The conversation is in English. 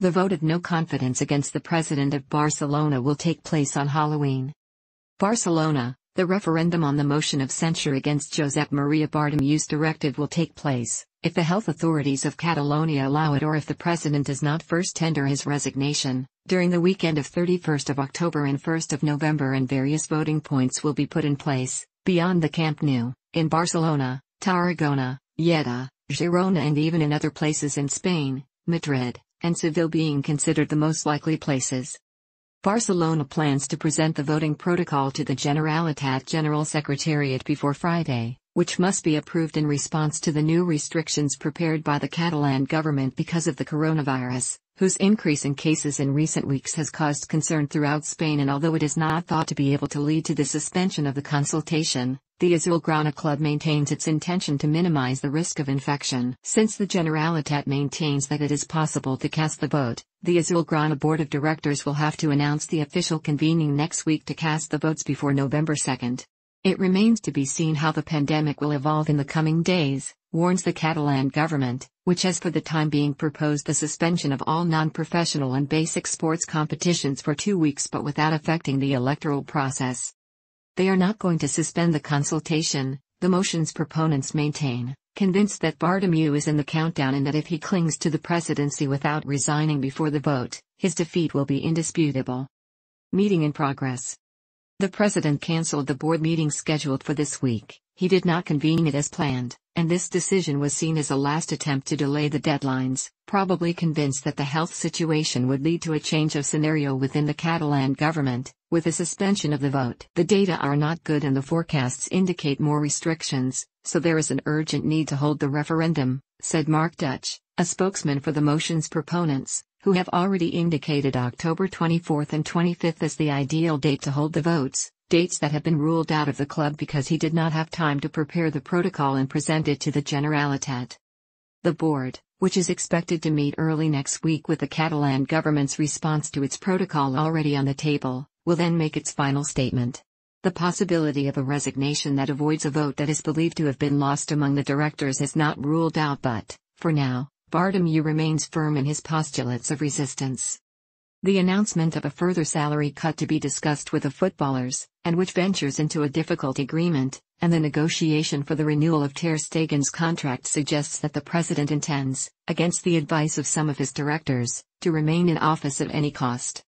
The vote of no confidence against the president of Barcelona will take place on Halloween. Barcelona, the referendum on the motion of censure against Josep Maria Bartomeu's directive will take place, if the health authorities of Catalonia allow it or if the president does not first tender his resignation, during the weekend of 31st of October and 1st of November and various voting points will be put in place, beyond the Camp Nou, in Barcelona, Tarragona, Lleida, Girona and even in other places in Spain, Madrid, and Seville being considered the most likely places. Barcelona plans to present the voting protocol to the Generalitat General Secretariat before Friday, which must be approved in response to the new restrictions prepared by the Catalan government because of the coronavirus, whose increase in cases in recent weeks has caused concern throughout Spain and although it is not thought to be able to lead to the suspension of the consultation, the Azulgrana Club maintains its intention to minimize the risk of infection. Since the Generalitat maintains that it is possible to cast the vote, the Azulgrana Board of Directors will have to announce the official convening next week to cast the votes before November 2. It remains to be seen how the pandemic will evolve in the coming days, warns the Catalan government, which has for the time being proposed the suspension of all non-professional and basic sports competitions for two weeks but without affecting the electoral process. They are not going to suspend the consultation, the motion's proponents maintain, convinced that Bartomeu is in the countdown and that if he clings to the presidency without resigning before the vote, his defeat will be indisputable. Meeting in progress. The president cancelled the board meeting scheduled for this week, he did not convene it as planned, and this decision was seen as a last attempt to delay the deadlines, probably convinced that the health situation would lead to a change of scenario within the Catalan government, with a suspension of the vote. The data are not good and the forecasts indicate more restrictions, so there is an urgent need to hold the referendum, said Marc Duch, a spokesman for the motion's proponents, who have already indicated October 24 and 25 as the ideal date to hold the votes, dates that have been ruled out of the club because he did not have time to prepare the protocol and present it to the Generalitat. The board, which is expected to meet early next week with the Catalan government's response to its protocol already on the table, will then make its final statement. The possibility of a resignation that avoids a vote that is believed to have been lost among the directors is not ruled out but, for now, Bartomeu remains firm in his postulates of resistance. The announcement of a further salary cut to be discussed with the footballers, and which ventures into a difficult agreement, and the negotiation for the renewal of Ter Stegen's contract suggests that the president intends, against the advice of some of his directors, to remain in office at any cost.